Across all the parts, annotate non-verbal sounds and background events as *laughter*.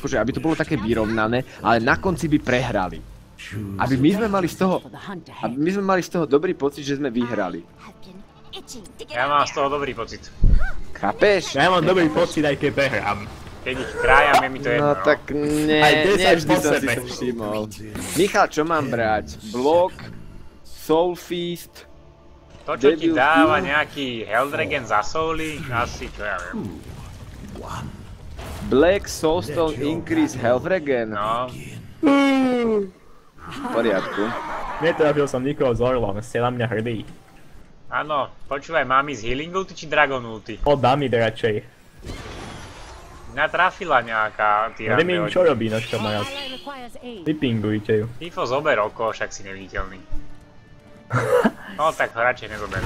akože aby to bolo také vyrovnané, ale na konci by prehrali. Aby my sme mali z toho, aby my sme mali z toho dobrý pocit, že sme vyhrali. Ja mám z toho dobrý pocit. Chápeš? Ja mám dobrý pocit, aj keď prehrám. Keď ich krájam, je mi to jedno. No tak nie, Aj 10 nevždy po som si to všimol. Michal, čo mám brať? Blok, Soul Feast, To, čo ti Devil dáva Dew. nejaký Helldragon za souly, asi čo ja viem. Black Soulstone Increase Health Regen. No, V poriadku. Netrafil som nikoho z Orlom, ste na mňa hrdí. áno, počúvaj, mám ísť healing ulti či dragon ulti? O Damit radšej. Mňa trafila nejaká Neviem, tyrande čo robí náš kamarát. Vypingujte ju. Tifo zober oko, však si neviditeľný. *laughs* No tak ho radšej nezober.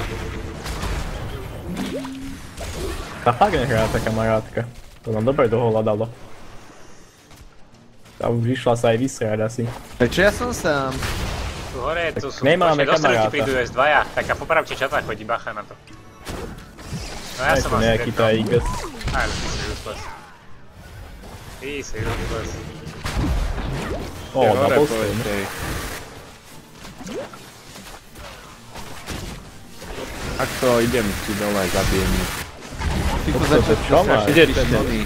Tá fakt nehrá tá kamarátka. To nám dobre dohľadalo. Tá už išla sa aj vysrať asi. Prečo ja som sám? Tu hore, tu sú, nemáme kamaráta. prídu s dvaja, tak a popravte čata, chodí bacha na to. No ja Aj som to asi nejaký stretol. Tigers. Aj, ty si useless. Ty si useless. Ó, na posteň. Tak to idem si dole, zabijem ich. Ty to To začal čo má? Ide ten oný.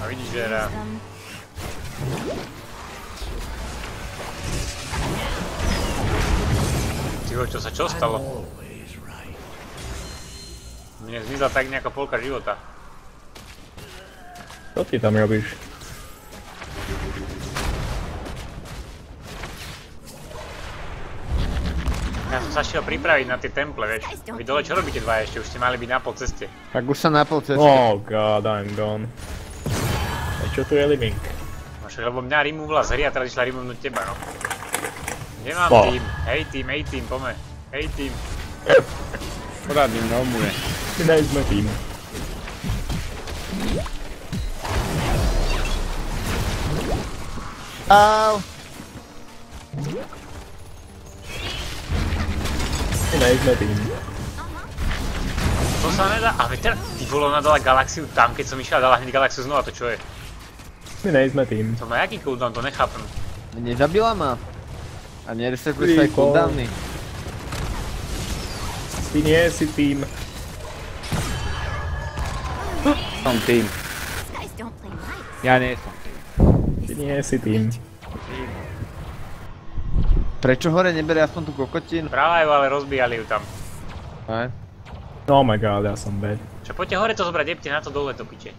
A vidíš, že hra. Tyho, čo sa čo stalo? Mne zmizla tak nejaká polka života. Čo ty tam robíš? Sa šiel pripraviť na tie temple, vieš. Vy dole čo robíte dva ešte? Už ste mali byť na pol ceste. Tak už sa na pol ceste. Oh god, I'm gone. A čo tu je living? No však, lebo mňa removala z hry a teraz išla removenúť teba, no. Kde mám Oh. tým? Hej tým, hej tým, pome. Hej tým. Poradný nomuje. My nejsme tým. Au. My nejsme tým. To sa nedá. A veď teda, ty vole, ona dala galaxiu tam, keď som išiel a dala hneď galaxiu znova, to čo je? My nejsme tým. To má jaký cooldown, to nechápem. Nezabila ma. A neresetuje sa aj cooldowny. Ty nie si tým. Som tým. Ja nie som tým. Ty nie si tým. Prečo hore nebere aspoň tú kokotinu? Právajú, ale rozbíjali ju tam. Aj. Oh my god, ja som bad. Čo poďte hore to zobrať, jebte na to dole to piče.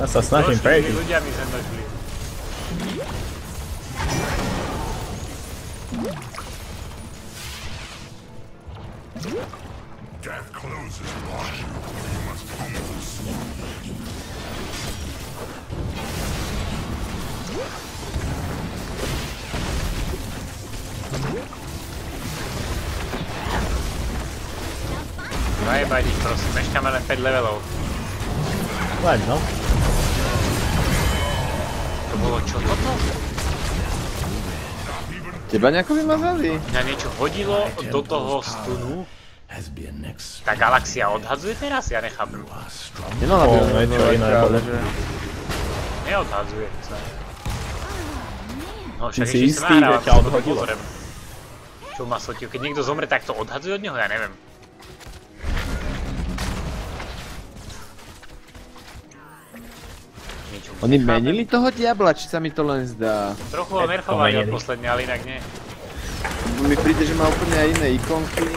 Ja sa snažím Došli, prejsť. ľudia mi sem došli. Zajebať ich prosím, meškáme len 5 levelov. Len no. To bolo čo toto? Teba nejako vymazali? Mňa niečo hodilo do toho stunu. Tá galaxia odhadzuje teraz? Ja nechápem. Nemala by niečo rozhovať iné že... Neodhadzuje sa. No však ešte sa nahrávam, že ťa to pozriem. Čo ma sotil? Keď niekto zomre, tak to odhadzuje od neho? Ja neviem. Oni menili toho diabla, či sa mi to len zdá? Trochu ho menili. posledne, ale inak nie. Mi príde, že má úplne aj iné ikonky.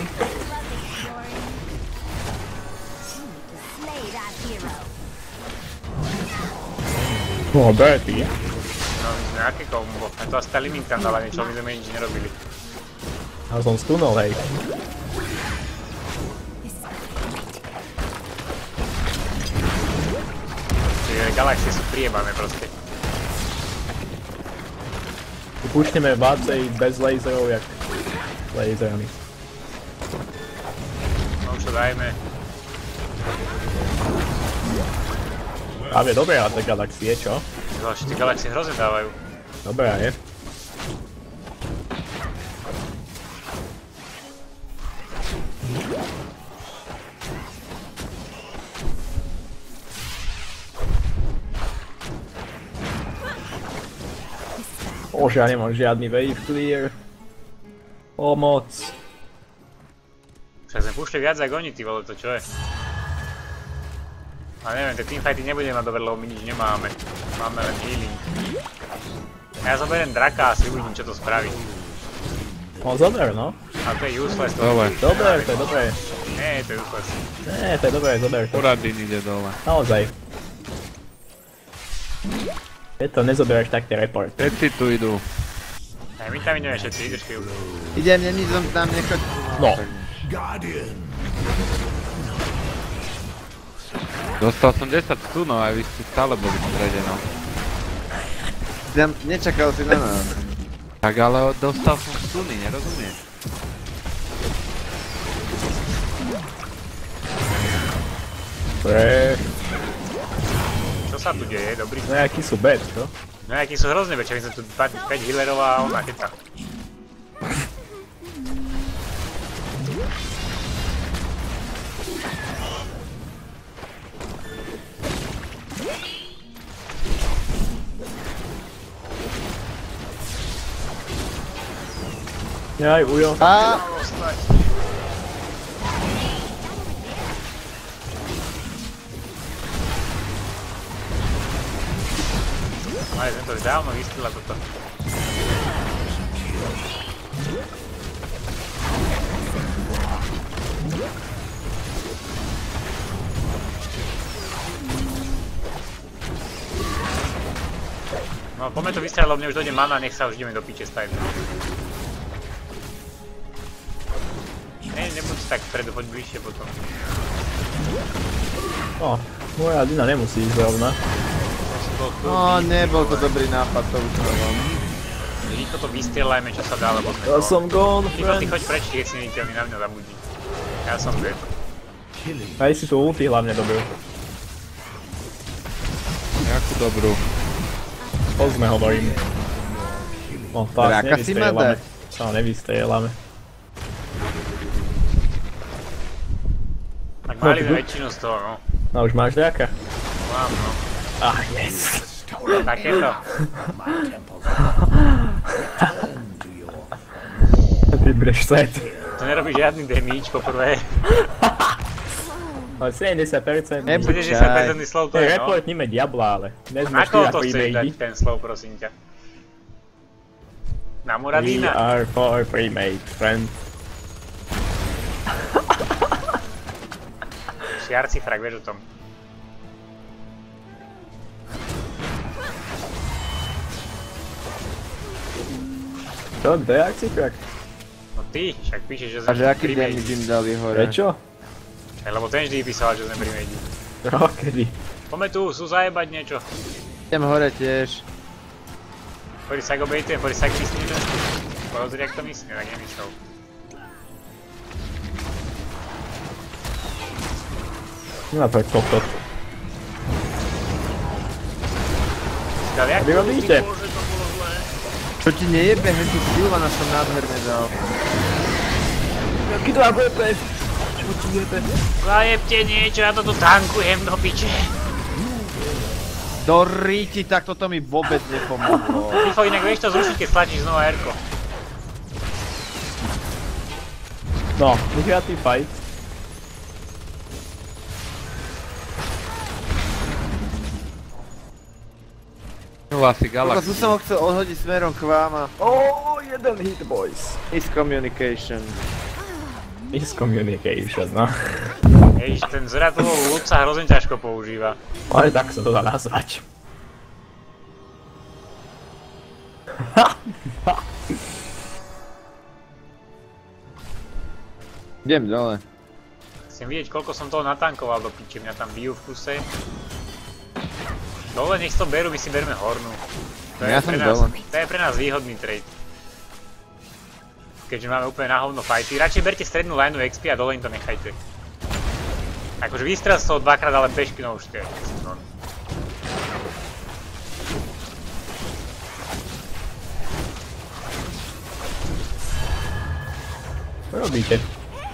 No, Bertie. No my sme aké kombo. A to asi tá Liming tam dala niečo, my sme nič nerobili. Ja som stunol, hej. Galaxie sú priebané proste. Púšneme vácej bez laserov, jak laserami. No čo dajme. Práve dobré a tie galaxie, čo? Zvlášť tie galaxie hrozne dávajú. Dobrá je. Bože, ja nemám žiadny wave clear. Pomoc. Však sme pušli viac ako oni, ty vole, to čo je? A neviem, tie teamfighty nebudeme mať dobre, lebo my nič nemáme. Máme len healing. Ja zoberiem draka a si uvidím, čo to spraví. No zober, no. A to je useless. To. Dobre, to je dobré. Nie, to je useless. Nie, to je dobré, zober to. Poradín ide dole. Naozaj. Keď to nezoberáš, tak tie report. Všetci tu idú. Aj my tam ideme všetci, ideš chvíľu. Idem, není som tam nechoď. No. Dostal som 10 stunov a vy ste stále boli v strede, no. Tam, nečakal si na nás. Tak ale dostal som stuny, nerozumieš? Pre... Čo sa tu deje, dobrý? No jaký sú bad, čo? No akí sú hrozné, veď my sme tu 5 healerov a ona keď Jaj, ujo. To už dávno vystila toto. No poďme to vystrať, lebo mne už dojde mana, nech sa už ideme do piče staviť. Ne, nebuď tak vpredu, choď bližšie potom. No, moja Dina nemusí ísť zrovna. No, nebol to dobrý nápad, to už som. Rýchlo to vystrieľajme, čo sa dá, lebo sme Ja som gone, Rýchlo ty friend. choď preč, keď si neviditeľný, na mňa zabudí. Ja som dead. Aj si tu ulti hlavne dobil. Jakú dobrú. Pozme hovorím. No tak, Dráka dať. No, nevystrieľame. Tak mali No, väčšinu z toho, no. No už máš nejaká? Mám, no. Ah, yes. Takéto. Ty breš set. To nerobí žiadny damage, po prvé. Ale 70%. Nebuď. 70% slov to je, no. reportnime diabla, ale. Ty koho to ako chceš dať, ten slov, prosím ťa? Na We Muradína? are for premade, friend. Šiarci frak, vieš o tom. Čo, kde je akcifrak? No ty, však píšeš, že A sme že aký damage im dali hore? Prečo? Hej, Lebo ten vždy písal, že sme pri Medi. No, kedy? Poďme tu, sú zajebať niečo. Idem hore tiež. Poď sa go bejtujem, poď sa myslí ten Pozri, jak to myslí, tak nemyslel. No to je kokot. Ale jak A vy to ty bože, to Čo ti nejebe, hej tu Silvana som nádherne dal. Jaký to ako je pes? Čo ti jebe? Zajebte niečo, ja to tu tankujem do piče. Do ríti, tak toto mi vôbec nepomohlo. *laughs* Tifo, inak vieš to zrušiť, keď stlačíš znova R-ko. No, vyhratý fight. Asi Koľko Galaxy. tu som ho chcel odhodiť smerom k vám a... Oh, jeden hit, boys. Miscommunication. Miscommunication, no. Ježiš, ten zratovou ľud sa hrozne ťažko používa. Ale tak sa to dá nazvať. Idem dole. Chcem vidieť, koľko som toho natankoval do piče, mňa tam bijú v kuse. Dole nech to berú, my si berme hornú. To je, Ja pre som nás, dole. to je pre nás výhodný trade. Keďže máme úplne na hovno fighty. Radšej berte strednú lineu XP a dole im to nechajte. Akože vystrel z toho dvakrát, ale pešky no už to je. no. Čo robíte?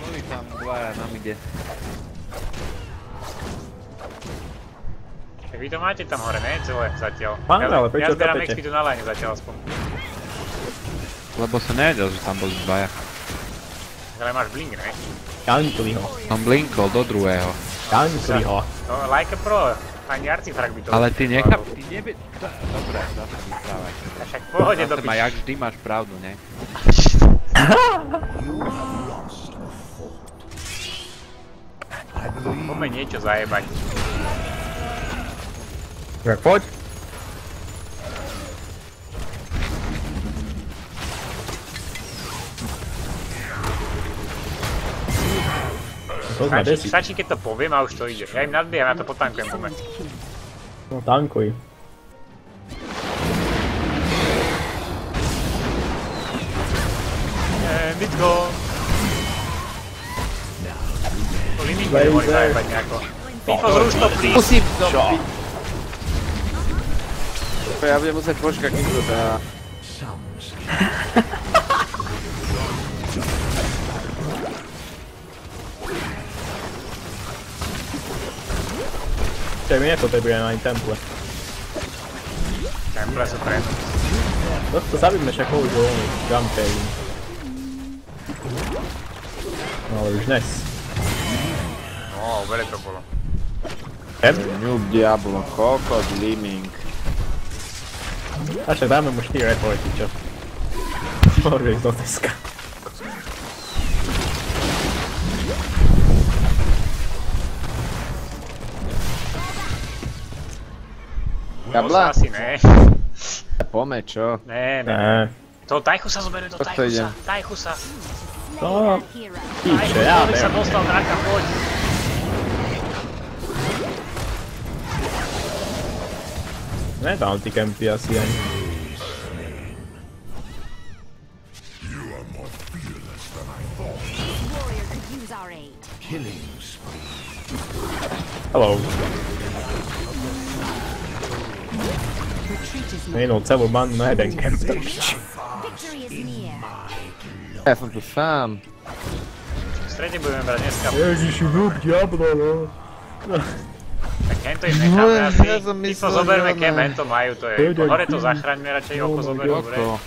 Boli tam dvaja nám ide. Tak vy to máte tam hore, ne? Celé zatiaľ. Máme, ja, ale prečo ja zberám? XP tu na line zatiaľ aspoň. Lebo som nevedel, že tam boli dvaja. Ale máš blink, ne? Kankli ho. Som blinkol do druhého. Kankli ho. No, like a pro. Ani arcifrag by to... Ale ty nechá... Ty nebe... Dobre, zase vyprávaj. A Však pohode do Zase jak vždy máš pravdu, ne? Poďme niečo zajebať. Tak poď. Stačí, stačí, keď to poviem a už to ide. Ja im nadbieham, ja to potankujem, poďme. No tankuj. Eee, let's go. To limitu nemohli zajebať nejako. Pifo, zruš to, please. Musím to piť. Ja budem musieť počkať, kým to dá. Čak my nepotrebujeme ani temple. Temple sú pre... No to zabíme však už voľný. Jumping. No ale už dnes. No, veľa to bolo. Tem? Noob Diablo, kokot, Liming. A však dáme mu 4 reporty, čo? Môže ísť do Teska. Diabla? Asi ne. Pome, čo? Ne, ne. Ne. To Tajchu sa zoberie do Tak to Tajchu sa. idem. Tajchu sa. To... Píče, ja človek sa viem. dostal draka, poď. Bandu na jeden kemp. Victory is near. Ja som tu sám. V strede budeme brať dneska. Ježiši, noob Diablo, no. Tak hento im necháme No, asi. ja som Typo myslel, zoberme kem, hento majú, to je. Hore to zachraňme, radšej oko zoberú, dobre. Oko.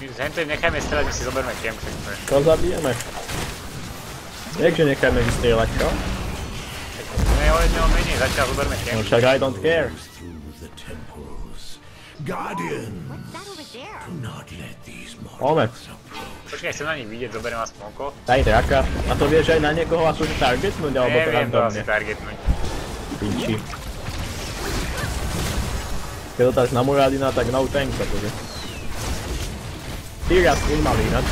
My s hento im nechajme strieľať, my si zoberme kem, však to je. Zabijeme? Jakže necháme vystrieľať, čo? Ne, o jedného menej, zatiaľ zoberme kem. No však I don't care. What's that over there? Ome, Počkaj, chcem na nich vidieť, zoberiem aspoň oko. daj draka. A to vieš aj na niekoho akože targetnúť, alebo to Neviem to asi randomne. targetnúť. Pinči. Keď to dáš na Muradina, tak no thanks, akože. Tyria snímali inak.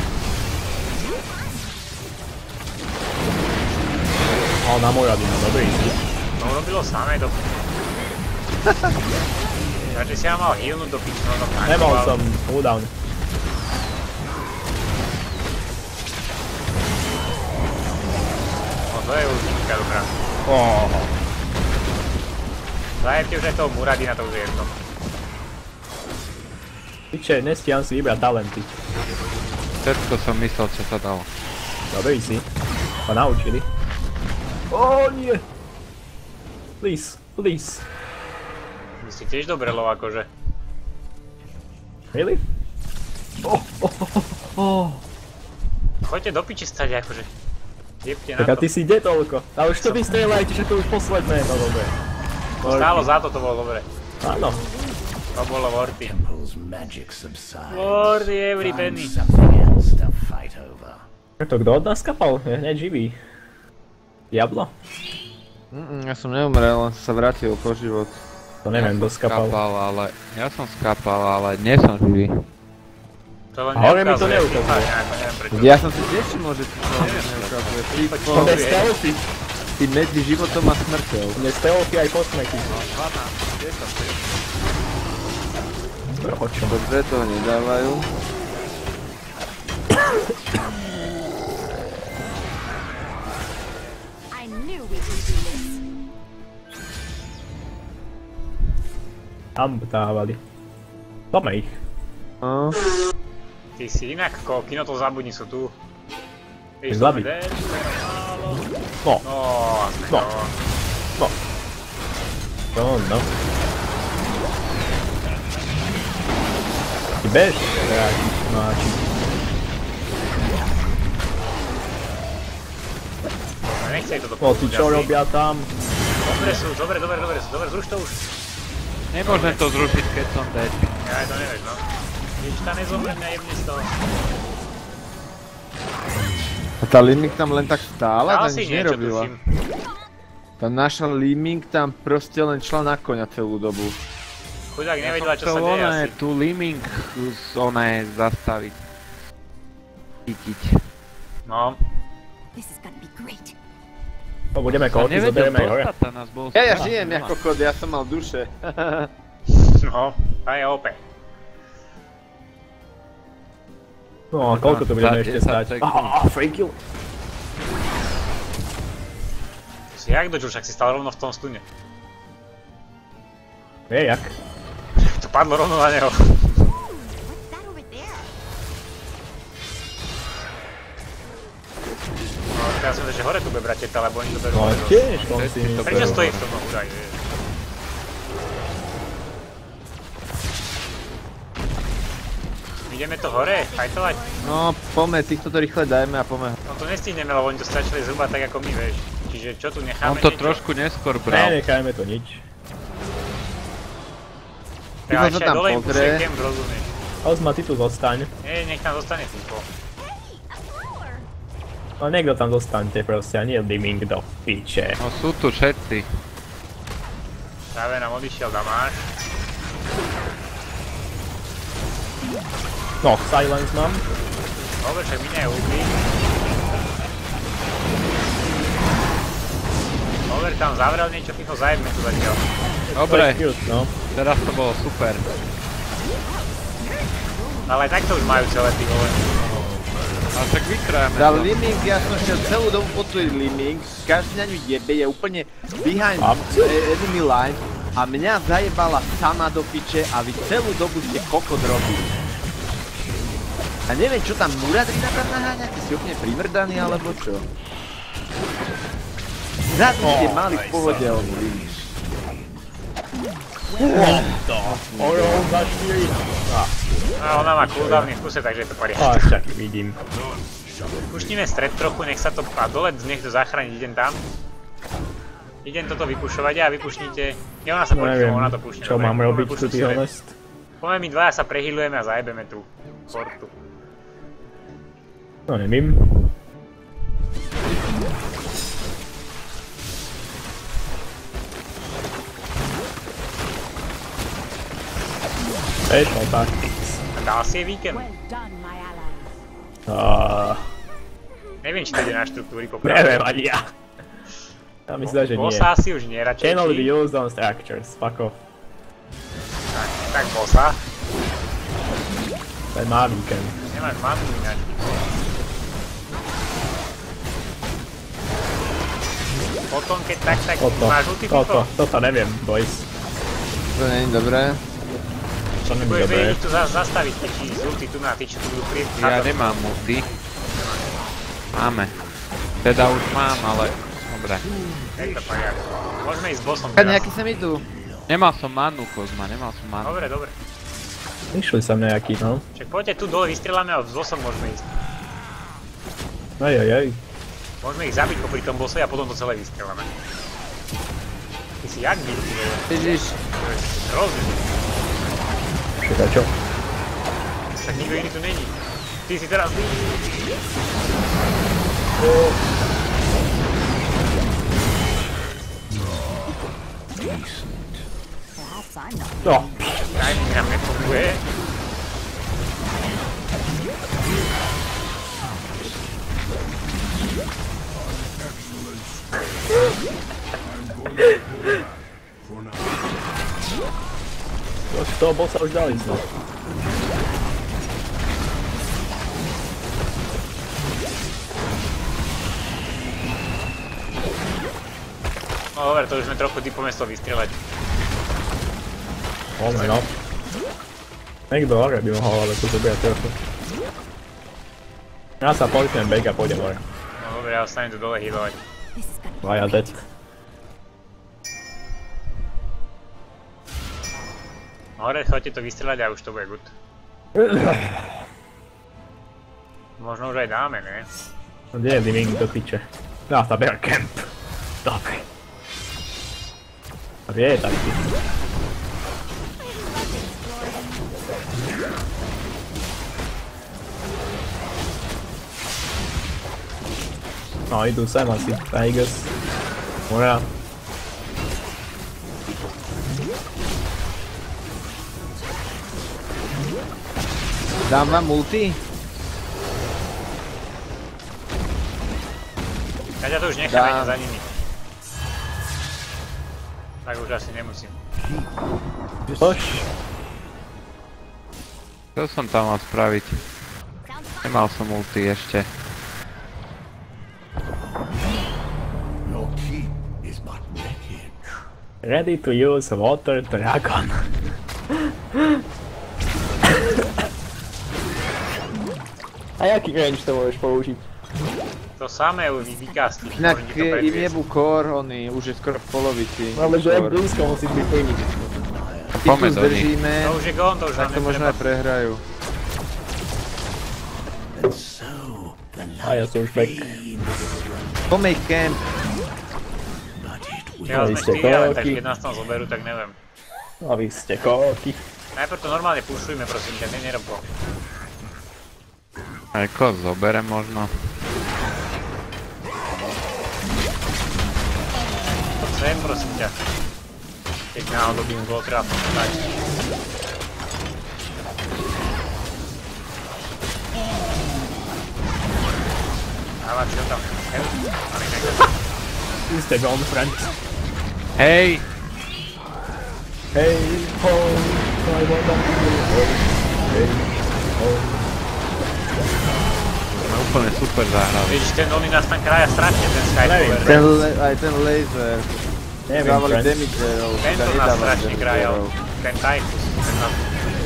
Ale na Muradina, dobrý. No urobilo samé do... Radšej *laughs* si ja mal healnúť do piču, no to Nemal tankoval. som cooldown. To je ultička dobrá. Oh. Zajebte už aj toho Muradina, to už je jedno. Piče, nestiam si vybrať talenty. Všetko som myslel, čo sa dalo. Dobrý si. Pa naučili. O nie! Please, please. Vy ste tiež dobre lov akože. Really? Oh, oh, oh, oh. Choďte do piči stať akože. Jebte na Tak a to. ty si ide toľko. A už to vystrelajte, že to už posledné, no dobre. Stálo za to, to bolo dobre. Áno. To bolo worthy. Worthy every penny. To. To kto od nás kapal? Je hneď živý. Diablo? Mm, ja som neumrel, len sa vrátil po život. To neviem, kto skapal. Skapal, ale... Ja som skapal, ale nie som živý. To A hore mi to neukazuje. *laughs* Ja som si tiež všimol, že to neukazuje. Je stealthy. ty medzi životom a smrťou. Je stealthy aj po smrti. Čo? Dobre, to nedávajú. I knew we could do this. Tam dávali. Máme ich. No, Ty si inak, ko, kino to zabudni, sú tu. Víš, ide? No, No, No. to. to no. Ty bež. No nechce jej toto No, ty čo robia tam? Dobre sú, dobre, dobre, dobre, sú, dobre, zruš to už. Nemôžem to zrušiť, keď som dead. Ja aj to nevieš, no. Ječ, tá nezomre mňa jebne z toho. A tá Liming tam len tak stála, Dal tá si nič niečo, nerobila. tuším. Tá naša Liming tam proste len šla na koňa celú dobu. Chudák Ja nevedela, čo sa deje asi. tú Liming z oné zastaviť. Chytiť. No, This is gonna be great. No, budeme Sa koty, nevedel zoberieme aj hore. dostať, tá nás bol Ja, ja žijem ako kod, ja som mal duše. no, a je OP. No, a koľko to budeme ešte 10 stať? Á, free kill. Si jak dočul, však si stal rovno v tom stune. Je, jak? *laughs* To padlo rovno na neho. No, teraz som že hore tu bude brať teta, lebo oni to berú No, tiež som si to Prečo stojí v tom vieš? Ideme to hore, fajtovať? No, poďme, týchto to rýchle dajme a poďme. No to nestihneme, lebo oni to stačili zhruba tak ako my, vieš. Čiže čo tu necháme On to niečo? trošku neskôr Ne, bral. nechajme to nič. Ja ešte aj tam dole im rozumieš? Ozma, ty tu zostaň. Nie, nech tam zostane týko. No niekto tam zostaňte proste, a nie Liming do piče. No sú tu všetci. Práve nám odišiel Damáš. No, silence mám. Dobre, minia je ulti. Over tam zavrel niečo, ticho zajebme tu zatiaľ. Dobre, To cute, no. teraz to bolo super. Ale aj takto už majú celé tí vole. Ale tak vykrajeme to. Liming, ja som šiel celú dobu tvoj Liming, každý na ňu jebe, je úplne behind e- enemy line a mňa zajebala sama do piče a vy celú dobu ste kokot robili. A neviem, čo tam Muradrina tam naháňate, si úplne primrdaný alebo čo? Ste mali v pohode on Liming. Oro, za 4. A ona má cooldowny v kuse, takže je to poriadne. Až tak vidím. Puštíme stred trochu, nech sa to... A dole nech to zachrániť, idem tam. Idem toto vypušovať a vypušnite... Nie, ona sa No poďte, ona to pušne. čo mám robiť, be stred. honest. Poďme my dvaja sa prehýlujeme a zajebeme tú portu. No nevím. Special tactics. A dal si je víkend? Well done, my allies. Uh, Neviem, či to ide na štruktúry popravde. neviem ani ja. Ja myslím, že nie. Bossa asi už nie, radšej Cannot be či? used on structures. Fuck off. Tak, tak bossa. Ten má víkend. Nemáš manu ináč. Potom, keď tak, tak Toto, máš ulti toto, toto neviem, boys. To nie je dobré. To není Budeš dobré. vedieť tu za- zastaviť, keď ti z ulti tu na tí, čo tu budú pri... Ja nemám multi. Máme. Teda už mám, ale... Dobre. Je. Môžeme ísť s bossom teraz. nejaký sem idú. Nemal som manu, Kozma, nemal som manu. Dobre, dobre. Išli sem nejaký, no. Však poďte tu dole, vystrieľame a s bossom môžeme ísť. Aj, aj, aj. Môžeme ich zabiť popri tom bossovi a potom to celé vystrieľame. Ty si jak vole? Ježiš, hrozný. Čakaj, čo? Však nikto iný tu není. Ty si teraz ty. Not. No, Timing nám nefunguje. To, toho bossa už dali snad. No dobre, to už sme trochu ty pomiesto vystrieľať. Poďme, no. Niekto hore by mohol, ale to bude trochu. Ja sa poľknem back a pôjdem hore. No dobre, ja ostanem tu dole healovať. Be Vaja dead. Hore, chodte to vystrieľať a už to bude good. Možno už aj dáme, ne? No kde je Living do piče? No, tá bear camp. Dobre. A kde je taký? No, idú sem asi, Tigers. Moja. Dám vám multi? Ja ťa tu už nechám, Dám. za nimi. Tak už asi nemusím. Poš. Čo som tam mal spraviť? Nemal som ulti ešte. Ready to use water dragon. A jaký range to môžeš použiť? To samé už vykasti. Inak eh, im jebu core, oni už je skoro v polovici. No ale že aj blízko musíš byť nich. Ty tu Poďme do nich. zdržíme, To už je gón, to už tak to možno aj prehrajú. A ja som už back. Pomej camp, Ja sme Vy ste 4, ale tak keď nás tam zoberú, tak neviem. A vy ste koky. Najprv to normálne pušujme, prosím ťa, ne nerob to. Ako zoberem možno. To sem, prosím ťa. Keď náhodou by mu bolo treba pomôcť. Dávať si ho tam. Hej, ale inak Vy ste gone friends. Hej! Hey, ho, I wanna be home. Hey, ho. Sme úplne super zahrali. Vidíš, ten oni nás tam kraja strašne, ten Skypower. ten le- aj ten laser. Neviem, Dávali friends. damagerov, Tento teda nás nedávali strašne krajal. damagerov. Ten Typhus, ten nás...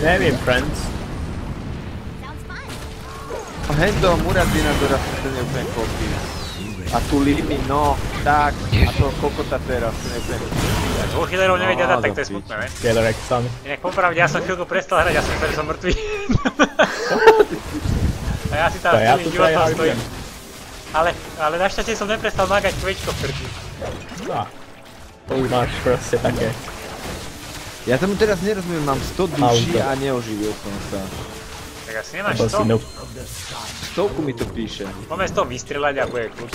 Neviem, friends. Sounds fun. A hento Muradina doraz to je úplne kopí. A tu Limi, no, tak, a to kokota teraz, úplne Dvoch healerov nevedia No, dať, tak to je smutné, ne? Killer Exxon. Inak popravde, ja som chvíľku prestal hrať, ja som že som mŕtvý. *laughs* A ja si tam ja celým tu životom stojím. Ale, ale našťastie som neprestal magať kvečko v prdi. Ah. To už máš proste také. Ja tomu teraz nerozumiem, mám 100 duší a neoživil som sa. Tak asi nemáš To no. Stovku mi to píše. Poďme z toho vystrelať a bude kľud.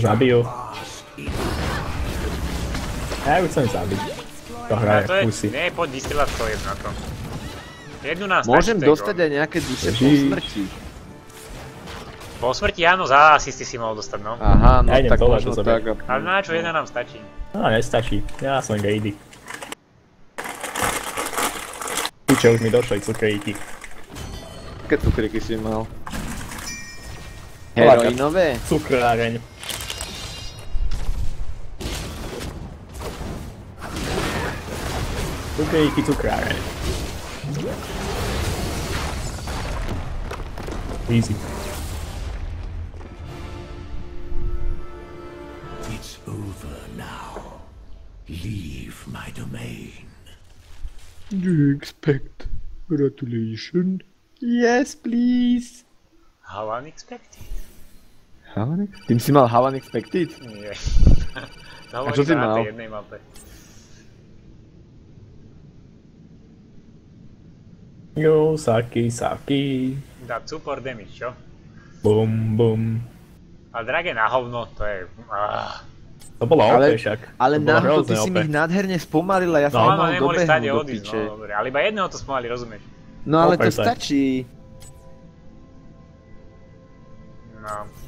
Zabijú. Ja ju chcem zabiť. To hraje to je, pusy. nie, poď vystrelať to jedno to. Jednu nám Môžem dostať aj nejaké duše po smrti. Po smrti áno, za asisty si mohol dostať, no. Aha, no Ja tak dole možno tak. a- Ale na čo jedna nám stačí. No, nestačí. Ja som greedy. Piče, už mi došli cukríky. Aké cukriky si mal? Láka. Heroinové? Cukráreň. Cukríky, cukráreň. Easy. It's over now. Leave my domain. Do you expect gratulation? Yes, please. How unexpected. How unex- Tým si mal how unexpected? Nie. *laughs* A čo si mal? jednej mape. Jo, saki, saki. Dá support damage, čo? Bum, bum. Ale drage na hovno, to je... Ah. To bolo Ale- OP však. Ale náhodou ty si mi ich nádherne spomalil a ja som No, no, Áno, mal dobehnúť do odísť, piče. no dobre. Ale iba jedného to smali, rozumieš? No ale to Opäť tak. stačí. No, neviem.